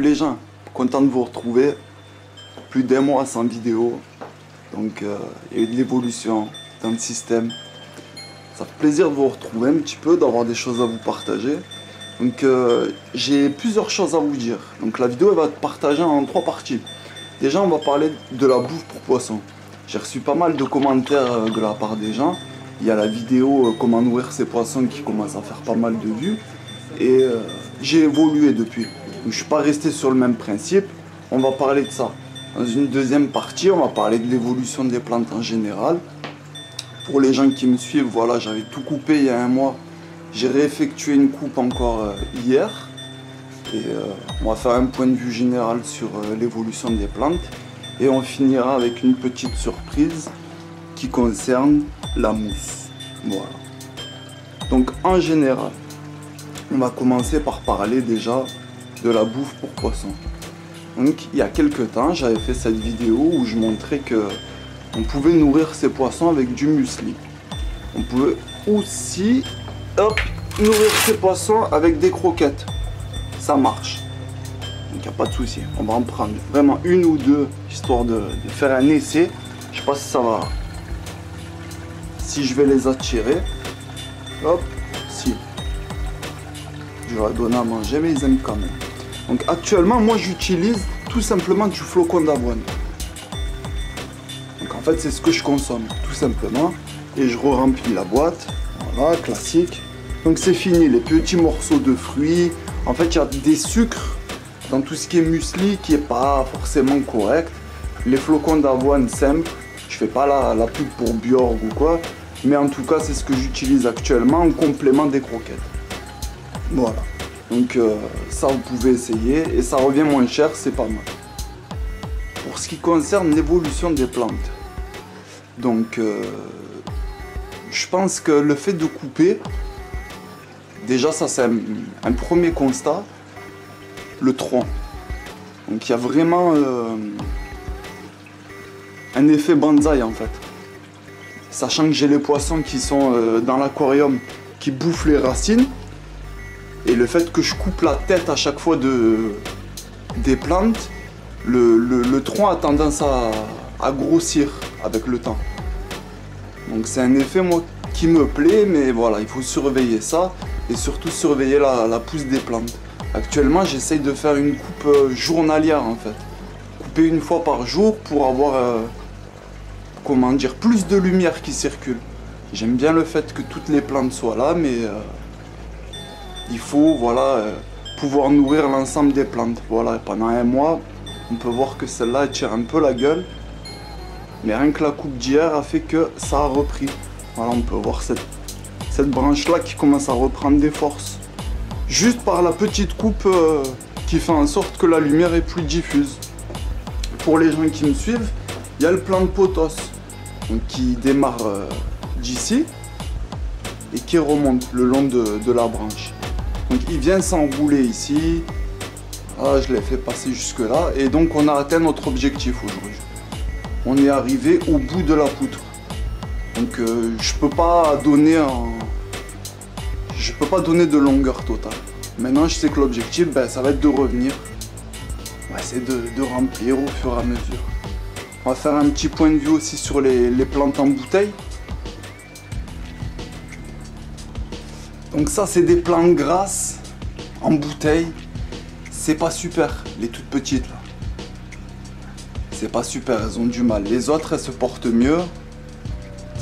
Les gens, content de vous retrouver. Plus d'un mois sans vidéo. Donc euh, il y a eu de l'évolution dans le système. Ça fait plaisir de vous retrouver un petit peu, d'avoir des choses à vous partager. Donc euh, j'ai plusieurs choses à vous dire. Donc la vidéo elle va être partagée en trois parties. Déjà on va parler de la bouffe pour poissons. J'ai reçu pas mal de commentaires euh, de la part des gens. Il y a la vidéo comment nourrir ses poissons qui commence à faire pas mal de vues. Et j'ai évolué depuis. Je suis pas resté sur le même principe. On va parler de ça. Dans une deuxième partie, on va parler de l'évolution des plantes en général. Pour les gens qui me suivent, voilà, j'avais tout coupé il y a un mois. J'ai réeffectué une coupe encore euh, hier. Et euh, on va faire un point de vue général sur euh, l'évolution des plantes. Et on finira avec une petite surprise qui concerne la mousse. Voilà. Donc en général, on va commencer par parler déjà de la bouffe pour poissons. Donc il y a quelques temps, j'avais fait cette vidéo où je montrais que on pouvait nourrir ces poissons avec du muesli. On pouvait aussi nourrir ces poissons avec des croquettes. Ça marche. Donc il n'y a pas de souci. On va en prendre vraiment une ou deux histoire de, faire un essai. Je sais pas si ça va. Si je vais les attirer. Hop, si. Je vais leur donner à manger, mais ils aiment quand même. Donc actuellement, moi j'utilise tout simplement du flocon d'avoine. Donc en fait, c'est ce que je consomme, tout simplement. Et je re-remplis la boîte. Voilà, classique. Donc c'est fini, les petits morceaux de fruits. En fait, il y a des sucres dans tout ce qui est muesli qui n'est pas forcément correct. Les flocons d'avoine simples, je fais pas la, la pub pour Bjorg ou quoi. Mais en tout cas, c'est ce que j'utilise actuellement en complément des croquettes. Voilà. Donc euh, ça vous pouvez essayer et ça revient moins cher, c'est pas mal. Pour ce qui concerne l'évolution des plantes, donc euh, je pense que le fait de couper, déjà ça c'est un, premier constat, le tronc. Donc il y a vraiment euh, un effet bonsaï en fait. Sachant que j'ai les poissons qui sont dans l'aquarium qui bouffent les racines, et le fait que je coupe la tête à chaque fois de, des plantes, le, tronc a tendance à, grossir avec le temps. Donc c'est un effet moi qui me plaît, mais voilà, il faut surveiller ça et surtout surveiller la, pousse des plantes. Actuellement, j'essaye de faire une coupe euh, journalière en fait. Couper une fois par jour pour avoir, euh, comment dire, plus de lumière qui circule. J'aime bien le fait que toutes les plantes soient là, mais euh, il faut voilà, euh, pouvoir nourrir l'ensemble des plantes. Voilà, pendant un mois, on peut voir que celle-là tire un peu la gueule. Mais rien que la coupe d'hier a fait que ça a repris. Voilà, on peut voir cette, branche-là qui commence à reprendre des forces. Juste par la petite coupe euh, qui fait en sorte que la lumière est plus diffuse. Pour les gens qui me suivent, il y a le plan de potos qui démarre euh, d'ici et qui remonte le long de la branche. Donc il vient s'enrouler ici. Ah, je l'ai fait passer jusque là. Et donc on a atteint notre objectif aujourd'hui. On est arrivé au bout de la poutre. Donc euh, je peux pas donner un... Je peux pas donner de longueur totale. Maintenant je sais que l'objectif, ben, ça va être de revenir. On va essayer de, remplir au fur et à mesure. On va faire un petit point de vue aussi sur les plantes en bouteille. Donc ça, c'est des plantes grasses en bouteille. C'est pas super, les toutes petites là. C'est pas super, elles ont du mal. Les autres, elles se portent mieux.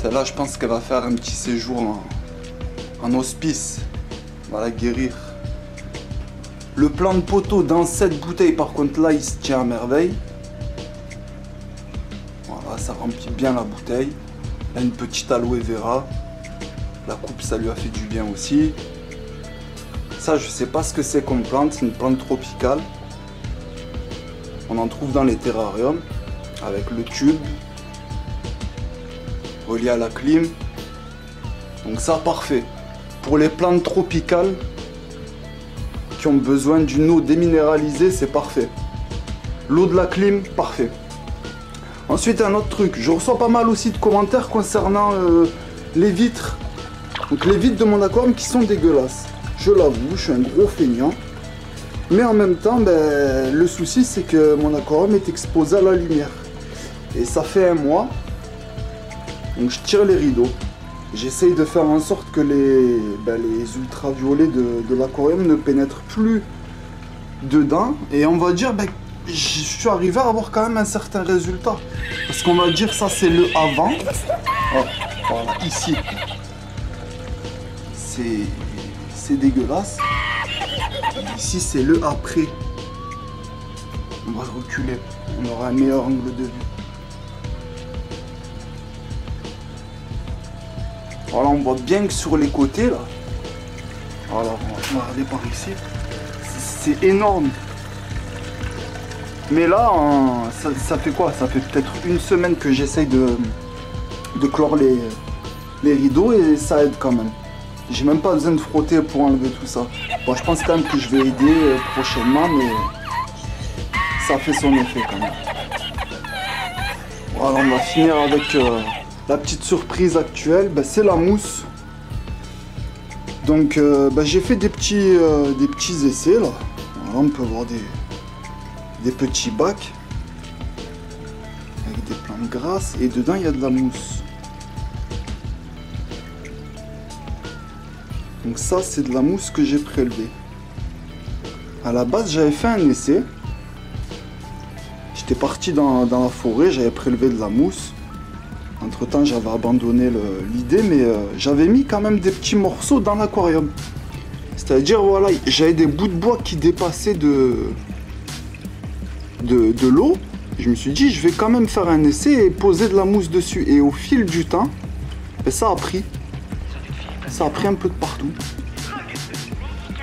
Celle-là, je pense qu'elle va faire un petit séjour en, hospice. Voilà, guérir. Le plan de poteau dans cette bouteille, par contre, là, il se tient à merveille. Voilà, ça remplit bien la bouteille. Là, une petite aloe vera. La coupe, ça lui a fait du bien aussi. Ça, je sais pas ce que c'est comme plante. C'est une plante tropicale. On en trouve dans les terrariums avec le tube relié à la clim. Donc ça, parfait. Pour les plantes tropicales qui ont besoin d'une eau déminéralisée, c'est parfait. L'eau de la clim, parfait. Ensuite, un autre truc. Je reçois pas mal aussi de commentaires concernant euh, les vitres donc les vitres de mon aquarium qui sont dégueulasses. Je l'avoue, je suis un gros feignant. Mais en même temps, ben, le souci c'est que mon aquarium est exposé à la lumière. Et ça fait un mois. Donc je tire les rideaux. J'essaye de faire en sorte que les, ben, ultraviolets de, l'aquarium ne pénètrent plus dedans. Et on va dire, ben, je suis arrivé à avoir quand même un certain résultat. Parce qu'on va dire ça c'est le avant. Voilà, ici. C'est, dégueulasse. Ici c'est le après. On va reculer. On aura un meilleur angle de vue. Voilà, on voit bien que sur les côtés là. Voilà, on va regarder par ici. C'est énorme. Mais là, ça, fait quoi? Ça fait peut-être une semaine que j'essaye de, clore les rideaux et ça aide quand même. J'ai même pas besoin de frotter pour enlever tout ça. Bon, je pense quand même que je vais aider euh, prochainement, mais ça fait son effet quand même. Voilà, on va finir avec euh, la petite surprise actuelle. Ben, c'est la mousse. Donc, ben, j'ai fait des petits, des petits essais là. On peut voir des, des petits bacs avec des plantes grasses et dedans il y a de la mousse. Donc ça c'est de la mousse que j'ai prélevée. À la base j'avais fait un essai. J'étais parti dans, la forêt, j'avais prélevé de la mousse. Entre temps j'avais abandonné l'idée mais euh, j'avais mis quand même des petits morceaux dans l'aquarium. C'est-à-dire voilà, j'avais des bouts de bois qui dépassaient de, de, l'eau, je me suis dit, je vais quand même faire un essai et poser de la mousse dessus. Et au fil du temps, ben, ça a pris. Ça a pris un peu de partout.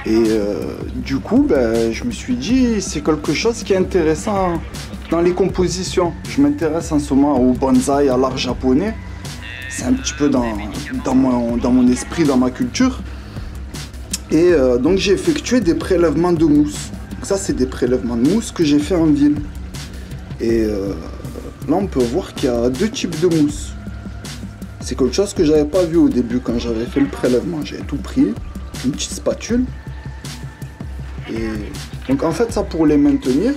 Et euh, du coup, ben, je me suis dit, c'est quelque chose qui est intéressant dans les compositions. Je m'intéresse en ce moment au bonsaï, à l'art japonais. C'est un petit peu dans, dans, mon, dans mon esprit, dans ma culture. Et euh, donc j'ai effectué des prélèvements de mousse ça, c'est des prélèvements de mousse que j'ai fait en ville. Et euh, là, on peut voir qu'il y a deux types de mousse. C'est quelque chose que j'avais pas vu au début quand j'avais fait le prélèvement. J'avais tout pris, une petite spatule. Et donc en fait, ça pour les maintenir,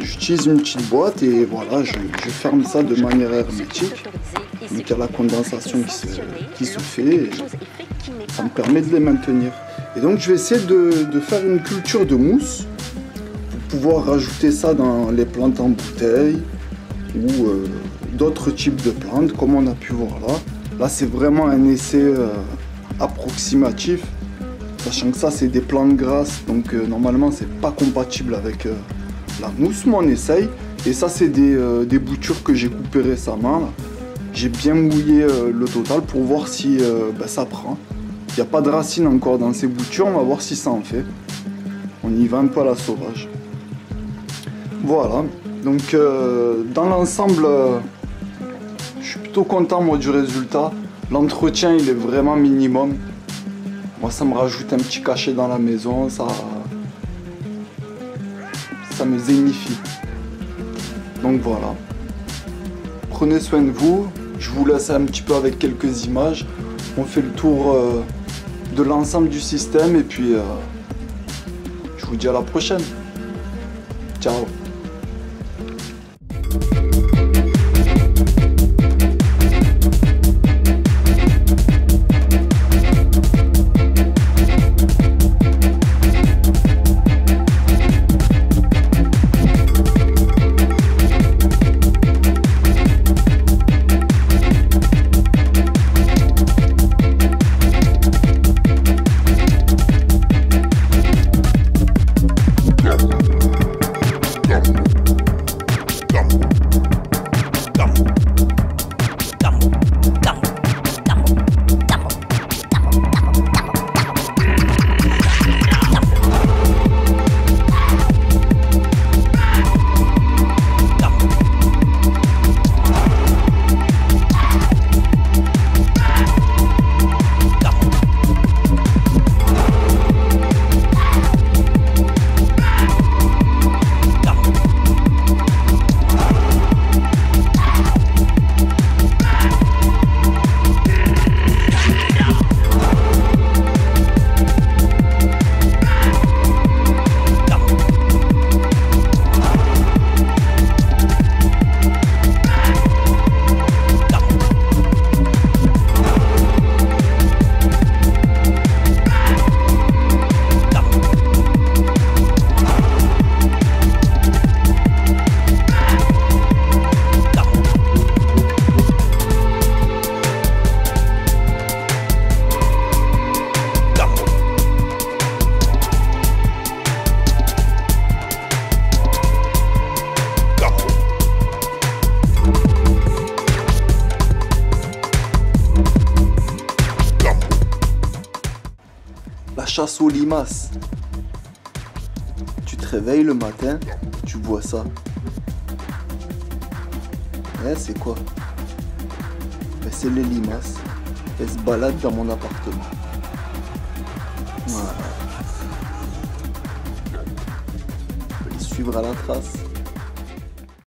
j'utilise une petite boîte et voilà, je, ferme ça de manière hermétique. Donc il y a la condensation qui se, qui se fait et ça me permet de les maintenir. Et donc je vais essayer de, faire une culture de mousse pour pouvoir rajouter ça dans les plantes en bouteille ou euh, d'autres types de plantes comme on a pu voir là. Là c'est vraiment un essai euh, approximatif sachant que ça c'est des plantes grasses donc euh, normalement c'est pas compatible avec la mousse mais on essaye et ça c'est des, boutures que j'ai coupées récemment j'ai bien mouillé le total pour voir si ben, ça prend il n'y a pas de racines encore dans ces boutures, on va voir si ça en fait. On y va un peu à la sauvage. Voilà, donc euh, dans l'ensemble, euh, content moi du résultat. L'entretien il est vraiment minimum. Moi ça me rajoute un petit cachet dans la maison, ça, ça me zénifie. Donc voilà. Prenez soin de vous. Je vous laisse un petit peu avec quelques images. On fait le tour euh, de l'ensemble du système et puis euh, je vous dis à la prochaine. Ciao chasse aux limaces. Tu te réveilles le matin, tu vois ça. Eh, c'est quoi? Ben, C'est les limaces. Elles se baladent dans mon appartement. Voilà. Suivre à la trace.